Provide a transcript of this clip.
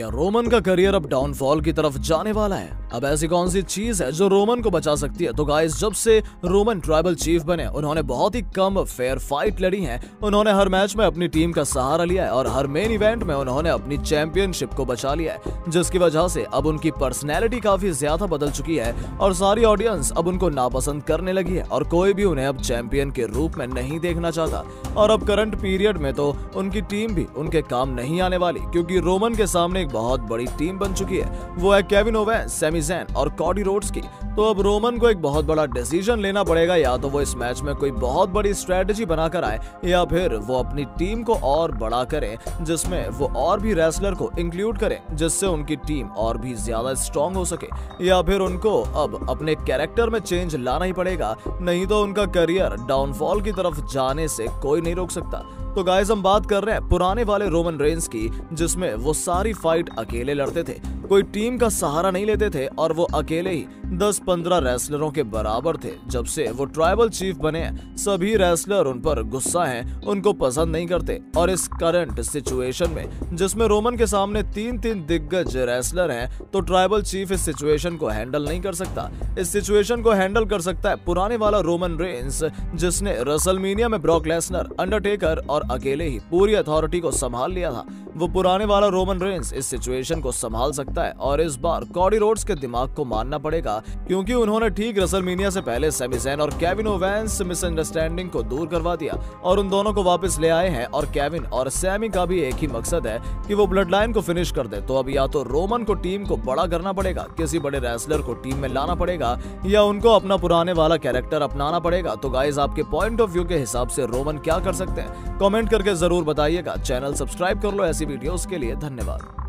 क्या रोमन का करियर अब डाउनफॉल की तरफ़ जाने वाला है? अब ऐसी कौन सी चीज़ है जो रोमन को बचा सकती है? तो गाइस जब से रोमन ट्राइबल चीफ बने, उन्होंने बहुत ही कम फेयर फाइट लड़ी है। उन्होंने हर मैच में अपनी टीम का सहारा लिया है और हर मेन इवेंट में उन्होंने अपनी चैंपियनशिप को बचा लिया है, जिसकी वजह से अब उनकी पर्सनैलिटी काफ़ी ज़्यादा बदल चुकी है और सारी ऑडियंस अब उनको नापसंद करने लगी है और कोई भी उन्हें अब चैंपियन के रूप में नहीं देखना चाहता। और अब करंट पीरियड में तो उनकी टीम भी उनके काम नहीं आने वाली, क्योंकि रोमन के सामने बहुत बड़ी टीम बन चुकी है। वो है केविन ओवेन सेमी जैन और कॉडी रोड्स की। तो अब रोमन को एक बहुत बड़ा डिसीज़न लेना पड़ेगा, या तो वो इस मैच में कोई बहुत बड़ी स्ट्रेटेजी बनाकर आए, या फिर वो अपनी टीम को और बड़ा करे, जिसमें वो और भी रेसलर को इंक्लूड करे, जिससे उनकी टीम और भी ज़्यादा स्ट्रांग हो सके। या फिर उनको अब अपने कैरेक्टर में चेंज लाना ही पड़ेगा, नहीं तो उनका करियर डाउनफॉल की तरफ़ जाने से कोई नहीं रोक सकता। तो गाइस हम बात कर रहे हैं पुराने वाले रोमन रेंस की, जिसमें वो सारी फाइट अकेले लड़ते थे। कोई टीम का सहारा नहीं लेते थे और वो अकेले ही 10-15 रेसलरों के बराबर थे, जब से वो ट्राइबल चीफ बने। सभी रेसलर उन पर गुस्सा हैं, उनको पसंद नहीं करते। और इस करंट सिचुएशन में, जिसमें रोमन के सामने तीन तीन दिग्गज रेसलर हैं तो ट्राइबल चीफ इस सिचुएशन को हैंडल नहीं कर सकता। इस सिचुएशन को हैंडल कर सकता है पुराने वाला रोमन रेंस जिसने रसलमीनिया में ब्रॉक लेसनर अंडरटेकर और अकेले ही पूरी अथॉरिटी को संभाल लिया था। वो पुराने वाला रोमन रेंस इस सिचुएशन को संभाल सकता है और इस बार कॉडी रोड्स के दिमाग को मानना पड़ेगा क्योंकि उन्होंने ठीक रसलमीनिया से पहले सेमिसेन और केविन ओवेंस मिसअंडरस्टैंडिंग को दूर करवा दिया और उन दोनों को वापस ले आए हैं और केविन और सैमी का भी एक ही मकसद है कि वो ब्लड लाइन को फिनिश कर दे। तो अब या तो रोमन को टीम को बड़ा करना पड़ेगा, किसी बड़े रेसलर को टीम में लाना पड़ेगा, या उनको अपना पुराने वाला कैरेक्टर अपनाना पड़ेगा। तो गाइज़ आपके पॉइंट ऑफ़ व्यू के हिसाब से रोमन क्या कर सकते हैं? कॉमेंट करके ज़रूर बताइएगा। चैनल सब्सक्राइब कर लो ऐसी वीडियोस के लिए धन्यवाद।